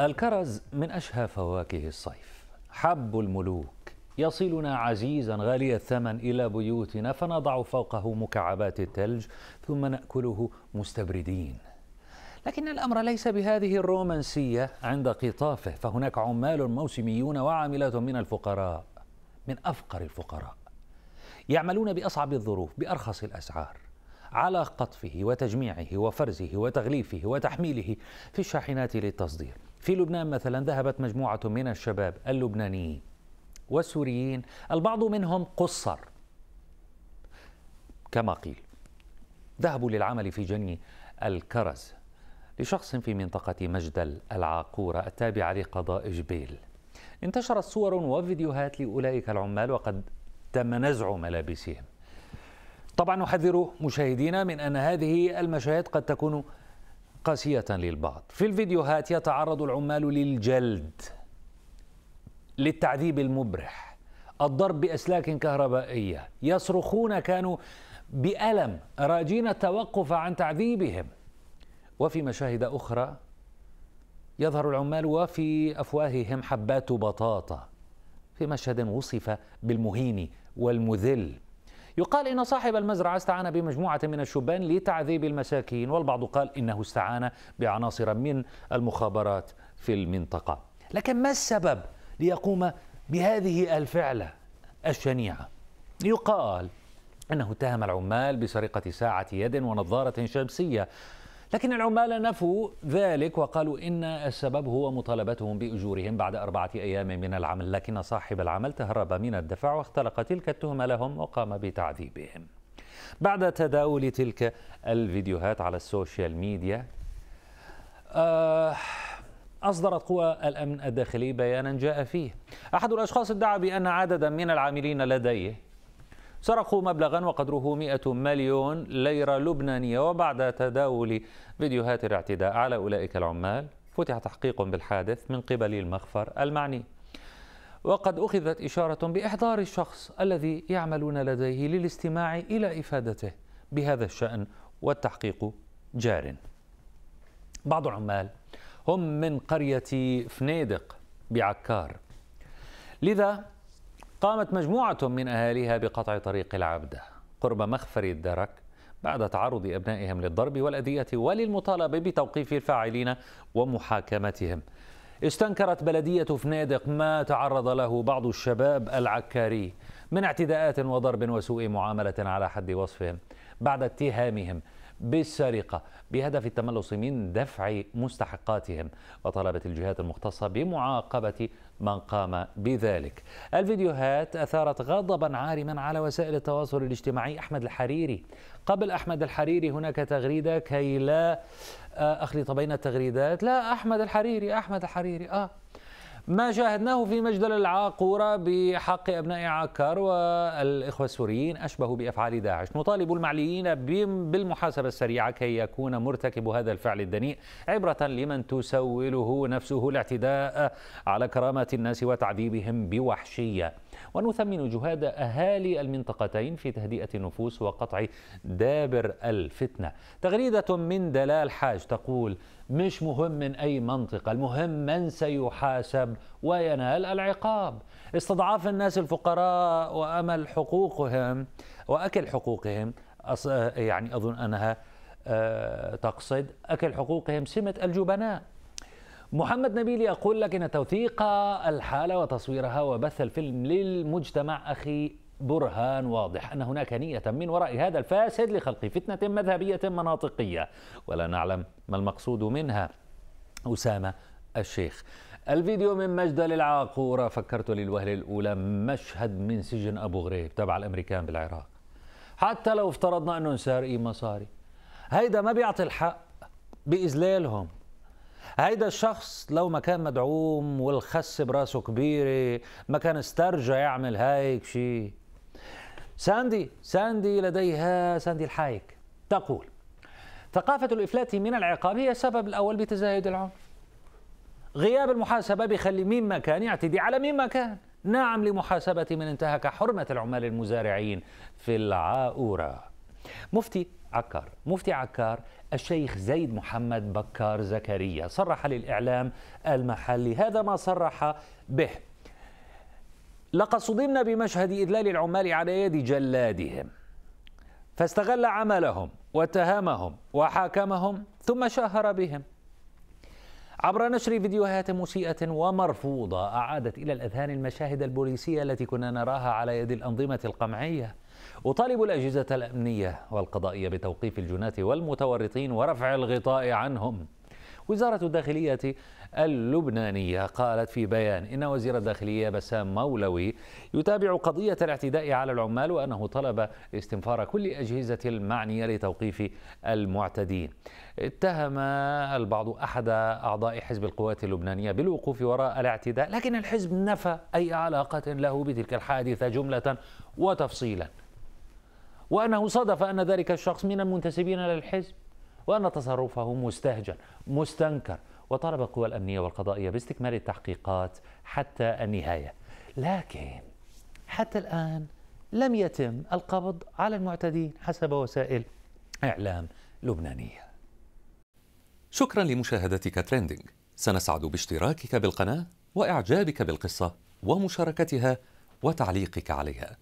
الكرز من أشهى فواكه الصيف. حب الملوك. يصلنا عزيزا غالي الثمن إلى بيوتنا فنضع فوقه مكعبات الثلج ثم نأكله مستبردين. لكن الأمر ليس بهذه الرومانسية. عند قطافه فهناك عمال موسميون وعاملات من الفقراء من أفقر الفقراء. يعملون بأصعب الظروف بأرخص الأسعار. على قطفه وتجميعه وفرزه وتغليفه وتحميله في الشاحنات للتصدير. في لبنان مثلا ذهبت مجموعة من الشباب اللبنانيين والسوريين البعض منهم قصر. كما قيل ذهبوا للعمل في جني الكرز لشخص في منطقة مجدل العاقورة التابعة لقضاء جبيل انتشرت صور وفيديوهات لأولئك العمال وقد تم نزع ملابسهم. طبعا نحذر مشاهدينا من أن هذه المشاهد قد تكون قاسية للبعض. في الفيديوهات يتعرض العمال للجلد للتعذيب المبرح الضرب بأسلاك كهربائية يصرخون كانوا بألم راجين التوقف عن تعذيبهم. وفي مشاهد أخرى يظهر العمال وفي أفواههم حبات بطاطا. في مشهد وصف بالمهين والمذل. يقال إن صاحب المزرعة استعان بمجموعة من الشبان لتعذيب المساكين والبعض قال إنه استعان بعناصر من المخابرات في المنطقة. لكن ما السبب ليقوم بهذه الفعلة الشنيعة؟ يقال أنه اتهم العمال بسرقة ساعة يد ونظارة شمسية لكن العمال نفوا ذلك وقالوا إن السبب هو مطالبتهم بأجورهم بعد أربعة أيام من العمل لكن صاحب العمل تهرب من الدفع واختلق تلك التهمة لهم وقام بتعذيبهم. بعد تداول تلك الفيديوهات على السوشيال ميديا آه أصدرت قوى الأمن الداخلي بيانا جاء فيه. أحد الأشخاص ادعى بأن عددا من العاملين لديه سرقوا مبلغا وقدره 100 مليون ليرة لبنانية وبعد تداول فيديوهات الاعتداء على أولئك العمال فتح تحقيق بالحادث من قبل المخفر المعني. وقد أخذت إشارة بإحضار الشخص الذي يعملون لديه للاستماع إلى إفادته بهذا الشأن والتحقيق جار. بعض العمال هم من قرية فنيدق بعكار. لذا قامت مجموعة من أهاليها بقطع طريق العبدة قرب مخفر الدرك بعد تعرض أبنائهم للضرب والأذية وللمطالبة بتوقيف الفاعلين ومحاكمتهم. استنكرت بلدية فنادق ما تعرض له بعض الشباب العكاري من اعتداءات وضرب وسوء معاملة على حد وصفهم بعد اتهامهم. بالسرقة بهدف التملص من دفع مستحقاتهم وطلبت الجهات المختصة بمعاقبة من قام بذلك. الفيديوهات أثارت غضبا عارما على وسائل التواصل الاجتماعي أحمد الحريري. قبل أحمد الحريري هناك تغريدة كي لا آه، أخلط بين التغريدات. لا أحمد الحريري أحمد الحريري آه. ما شاهدناه في مجدل العاقورة بحق أبناء عكار والإخوة السوريين أشبه بأفعال داعش. نطالب المعنيين بالمحاسبة السريعة كي يكون مرتكب هذا الفعل الدنيء عبرة لمن تسوله نفسه الاعتداء على كرامات الناس وتعذيبهم بوحشية. ونثمن جهاد أهالي المنطقتين في تهدئة النفوس وقطع دابر الفتنة. تغريدة من دلال حاج تقول مش مهم من أي منطقة المهم من سيحاسب وينال العقاب. استضعاف الناس الفقراء وأمل حقوقهم وأكل حقوقهم يعني أظن أنها آه، تقصد أكل حقوقهم سمة الجبناء. محمد نبيل يقول لك إن توثيق الحالة وتصويرها وبث الفيلم للمجتمع أخي برهان واضح أن هناك نية من وراء هذا الفاسد لخلق فتنة مذهبية مناطقية ولا نعلم ما المقصود منها. أسامة الشيخ. الفيديو من مجدل العاقورة فكرت للوهلة الأولى مشهد من سجن أبو غريب تبع الأمريكان بالعراق. حتى لو افترضنا أنه سارقين مصاري. هيدا ما بيعطي الحق بإذلالهم. هيدا الشخص لو ما كان مدعوم والخس براسه كبيرة ما كان استرجى يعمل هيك شيء ساندي ساندي لديها ساندي الحايك. تقول ثقافة الإفلات من العقاب هي السبب الأول بتزايد العنف. غياب المحاسبة بيخلي مين ما كان يعتدي على مين ما كان. نعم لمحاسبة من انتهك حرمة العمال المزارعين في العاؤرة مفتي عكار. مفتي عكار الشيخ زيد محمد بكار زكريا. صرح للإعلام المحلي هذا ما صرح به. لقد صدمنا بمشهد إذلال العمال على يد جلادهم فاستغل عملهم واتهمهم وحاكمهم ثم شهر بهم. عبر نشر فيديوهات مسيئة ومرفوضة أعادت إلى الأذهان المشاهد البوليسية التي كنا نراها على يد الأنظمة القمعية. أطالب الأجهزة الأمنية والقضائية بتوقيف الجنات والمتورطين ورفع الغطاء عنهم. وزارة الداخلية اللبنانية قالت في بيان إن وزير الداخلية بسام مولوي يتابع قضية الاعتداء على العمال وأنه طلب استنفار كل أجهزة المعنية لتوقيف المعتدين. اتهم البعض أحد أعضاء حزب القوات اللبنانية بالوقوف وراء الاعتداء لكن الحزب نفى أي علاقة له بتلك الحادثة جملة وتفصيلا. وأنه صادف أن ذلك الشخص من المنتسبين للحزب وأن تصرفه مستهجن مستنكر وطالب القوى الأمنية والقضائية باستكمال التحقيقات حتى النهاية. لكن حتى الآن لم يتم القبض على المعتدين حسب وسائل إعلام لبنانية. شكرا لمشاهدتك تريندينج سنسعد باشتراكك بالقناة وإعجابك بالقصة ومشاركتها وتعليقك عليها.